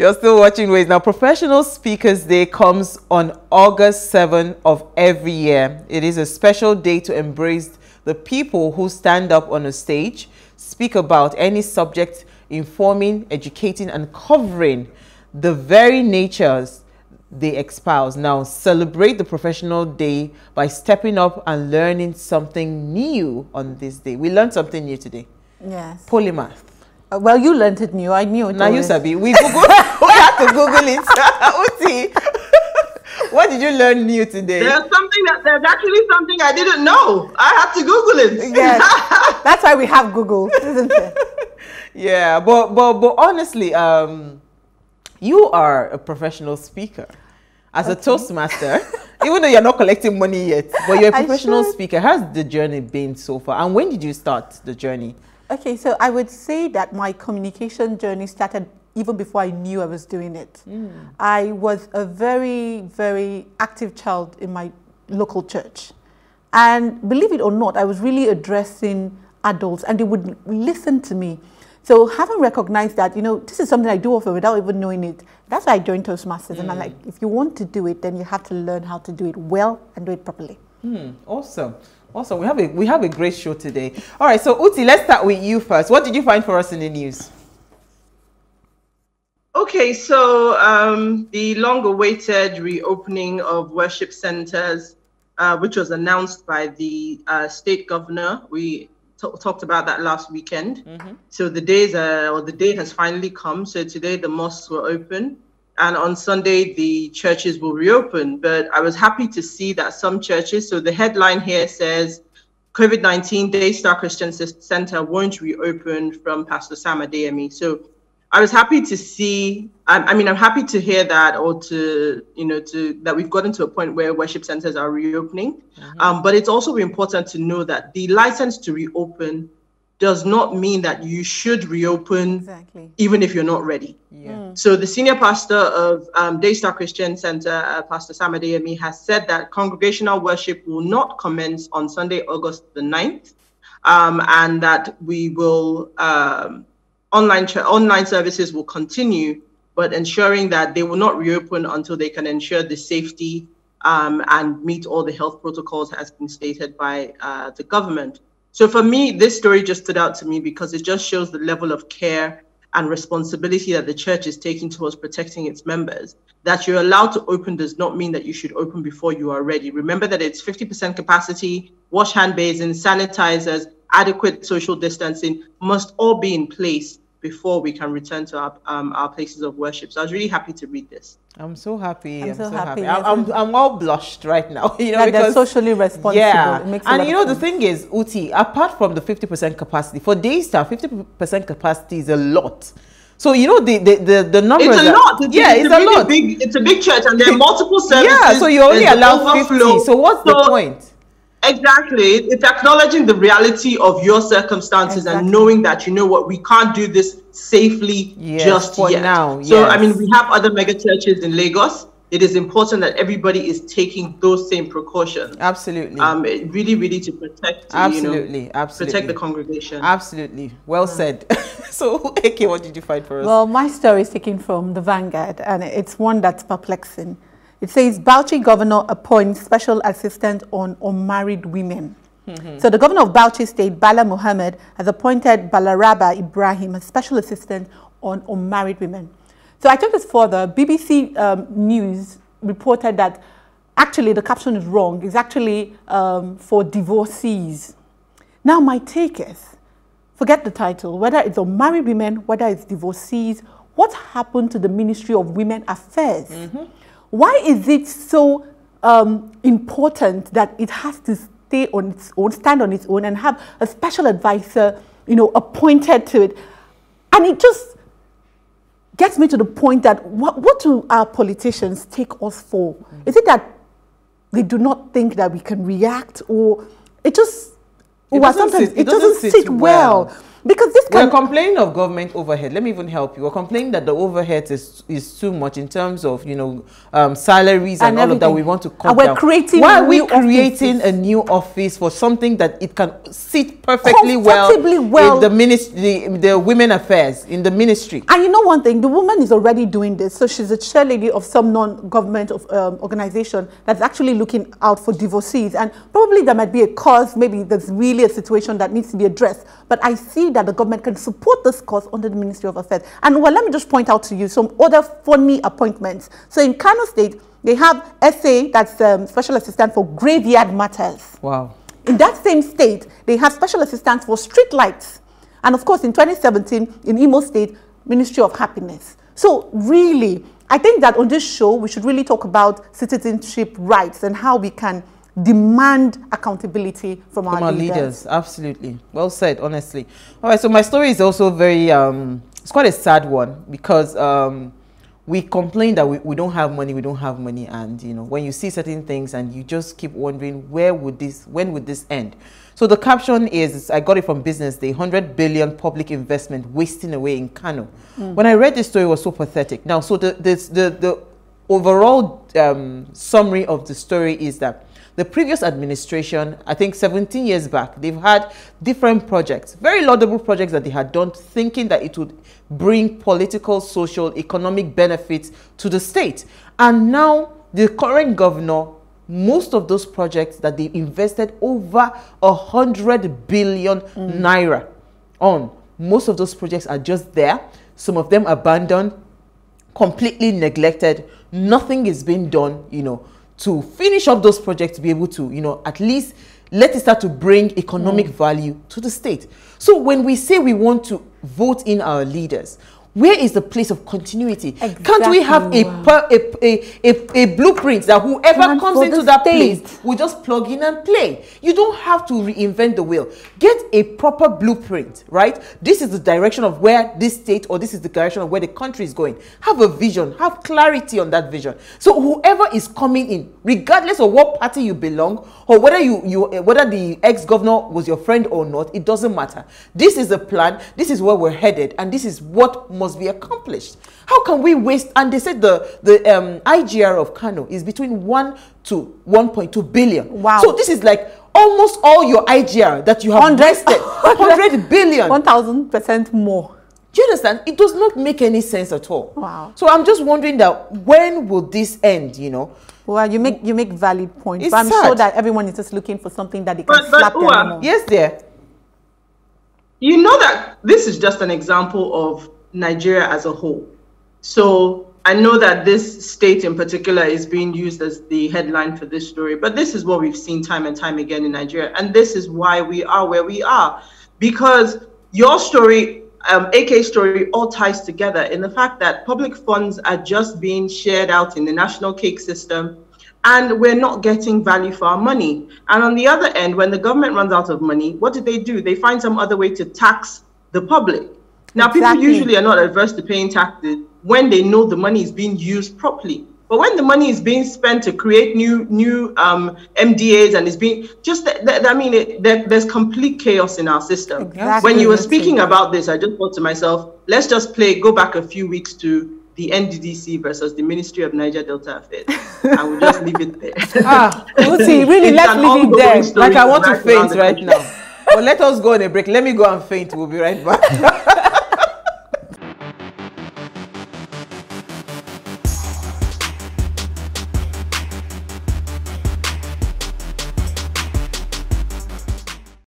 You're still watching Ways. Now, Professional Speakers Day comes on August 7 of every year. It is a special day to embrace the people who stand up on a stage, speak about any subject, informing, educating, and covering the very natures they espouse. Now, celebrate the Professional Day by stepping up and learning something new on this day. We learned something new today. Yes. Polymath. Uh, well, you learned it new. I knew it. Now you sabi. We Google. we had to Google it. Uti, what did you learn new today? There's something that there's actually something I didn't know. I had to Google it. Yes. That's why we have Google, isn't it? Yeah, but but but honestly, um, you are a professional speaker. As okay. a Toastmaster, even though you're not collecting money yet, but you're a professional speaker. How's the journey been so far? And when did you start the journey? Okay, so I would say that my communication journey started even before I knew I was doing it. Mm. I was a very, very active child in my local church. And believe it or not, I was really addressing adults and they would listen to me. So having recognized that, you know, this is something I do often without even knowing it, that's why I joined Toastmasters. Mm. And I'm mm. like, if you want to do it, then you have to learn how to do it well and do it properly. Mm, awesome. Awesome. We have a we have a great show today. All right. So Uti, let's start with you first. What did you find for us in the news? Okay, so um, the long-awaited reopening of worship centers, uh, which was announced by the uh, state governor, we talked about that last weekend. Mm-hmm. So the days, uh, or the day has finally come. So today the mosques were open and on Sunday the churches will reopen. But I was happy to see that some churches, so the headline here says COVID 19 Daystar Christian Center won't reopen from Pastor Sam Adeyemi. So I was happy to see, I, mean, I'm happy to hear that or to, you know, to that we've gotten to a point where worship centers are reopening. Mm-hmm. Um, but it's also important to know that the license to reopen does not mean that you should reopen exactly. even if you're not ready. Yeah. Mm. So the senior pastor of um, Daystar Christian Center, uh, Pastor Sam Adeyemi, has said that congregational worship will not commence on Sunday, August the 9th, um, and that we will, um, online, online services will continue, but ensuring that they will not reopen until they can ensure the safety um, and meet all the health protocols as been stated by uh, the government. So for me, this story just stood out to me because it just shows the level of care and responsibility that the church is taking towards protecting its members. That you're allowed to open does not mean that you should open before you are ready. Remember that it's 50% capacity, wash hand basins, sanitizers, adequate social distancing must all be in place before we can return to our, um, our places of worship. So I was really happy to read this. I'm so happy. I'm, I'm so, happy. happy. I'm, I'm, I'm, all blushed right now. You know, yeah, because socially responsible. Yeah, and you know the thing is, Uti, apart from the 50% capacity for Daystar, 50% capacity is a lot. So you know the the the, the number. It's a lot. It's yeah, a, it's, it's a, really lot. Big, it's a big church, and there are multiple services. Yeah, so you only allow 50. So what's so, the point? Exactly. It's acknowledging the reality of your circumstances exactly. and knowing that you know what we can't do this safely yes, just yet. Now, so. I mean we have other mega churches in Lagos. It is important that everybody is taking those same precautions. Absolutely. Um, really, really to protect. Absolutely, you know, absolutely. Protect the congregation. Absolutely. Well mm. said. so, Eke, what did you find for us? Well, my story is taken from the Vanguard, and it's one that's perplexing. It says Bauchi governor appoints special assistant on unmarried women. Mm -hmm. So the governor of Bauchi State, Bala Muhammad, has appointed Balaraba Ibrahim as special assistant on unmarried women. So I took this further. BBC um, News reported that actually the caption is wrong. It's actually um, for divorcees. Now my take is, forget the title, whether it's unmarried women, whether it's divorcees, what happened to the Ministry of Women Affairs? Mm -hmm. Why is it so um, important that it has to stay on its own, stand on its own, and have a special advisor, you know, appointed to it? And it just gets me to the point that what, what do our politicians take us for? Mm. Is it that they do not think that we can react, or it just, it well, sometimes sit, it, it, doesn't, doesn't sit, sit well. well. Because this We're complaining of government overhead. Let me even help you. We're complaining that the overhead is is too much in terms of you know um, salaries and, And all of that. We want to cut And we're down. creating Why are we creating offices. a new office for something that it can sit perfectly well, well. in the ministry, the, the women affairs in the ministry? And you know one thing, the woman is already doing this. So she's a chair lady of some non-government of, um, organization that's actually looking out for divorcees. And probably there might be a cause, maybe there's really a situation that needs to be addressed. But I see that the government can support this cause under the Ministry of Affairs. And well, let me just point out to you some other funny appointments. So in Kano State, they have SA, that's um, Special Assistant for Graveyard Matters. Wow. In that same state, they have special assistants for street lights. And of course, in 2017, in Imo State, Ministry of Happiness. So really, I think that on this show, we should really talk about citizenship rights and how we can demand accountability from, from our, our leaders. leaders. Absolutely. Well said, honestly. All right, so my story is also very, um, it's quite a sad one because um, we complain that we, we don't have money, we don't have money. And, you know, when you see certain things and you just keep wondering, where would this, when would this end? So the caption is, I got it from Business Day, 100 billion public investment wasting away in Kano. When I read this story, it was so pathetic. Now, so the, this, the, the overall um, summary of the story is that the previous administration, I think 17 years back, they've had different projects, very laudable projects that they had done, thinking that it would bring political, social, economic benefits to the state. And now the current governor, most of those projects that they invested over a hundred billion naira on, most of those projects are just there. Some of them abandoned, completely neglected. Nothing is being done, you know, to finish up those projects to be able to, you know, at least let it start to bring economic mm. value to the state. So when we say we want to vote in our leaders, where is the place of continuity? Can't we have a, per, a, a, a, a blueprint that whoever Plan comes into that state. place will just plug in and play. You don't have to reinvent the wheel. Get a proper blueprint, right? This is the direction of where this state or this is the direction of where the country is going. Have a vision, have clarity on that vision. So whoever is coming in, regardless of what party you belong or whether you, you eh, whether the ex-governor was your friend or not, it doesn't matter. This is the plan, this is where we're headed, and this is what must be accomplished. How can we waste? And they said the, the um, IGR of Kano is between 1 to 1.2 billion. Wow. So this is like almost all your IGR that you have Hundred- wasted. 100 billion. 1,000% more. Do you understand? It does not make any sense at all. Wow. So I'm just wondering that when will this end, you know? Well, you make you make valid points, It's but I'm sure sad. that everyone is just looking for something that they can But- but slap their Uwa, name on. Yes, dear. you know that this is just an example of Nigeria as a whole. So I know that this state in particular is being used as the headline for this story, but this is what we've seen time and time again in Nigeria. And this is why we are where we are. Because your story, um, Eke story, all ties together in the fact that public funds are just being shared out in the national cake system and we're not getting value for our money. And on the other end, when the government runs out of money, what do they do? They find some other way to tax the public. Now, Exactly. people usually are not adverse to paying taxes when they know the money is being used properly. But when the money is being spent to create new new um, MDAs and is being just, th- th- I mean, it, there, there's complete chaos in our system. Exactly. When you were speaking about this, I just thought to myself, let's just play, go back a few weeks to the NDDC versus the Ministry of Niger Delta Affairs. I will just leave it there. Ah, Uti, really, let's leave it there. like I want to faint right now. But let us go on a break. Let me go and faint. We'll be right back.